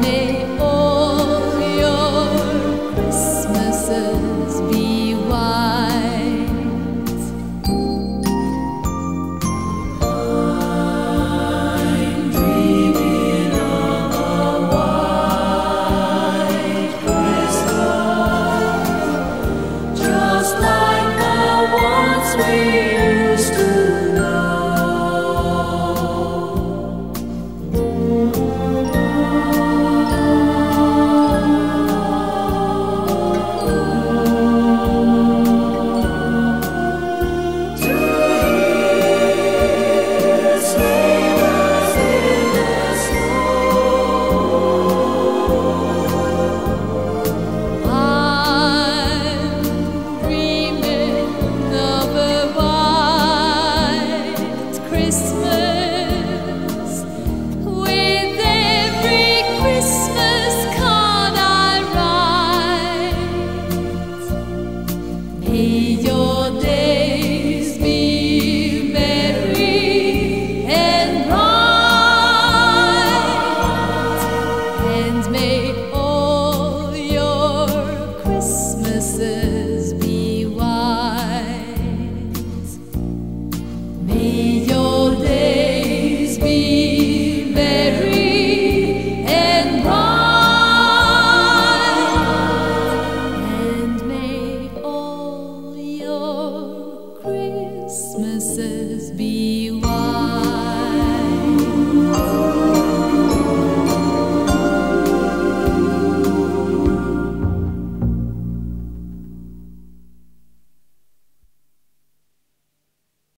me.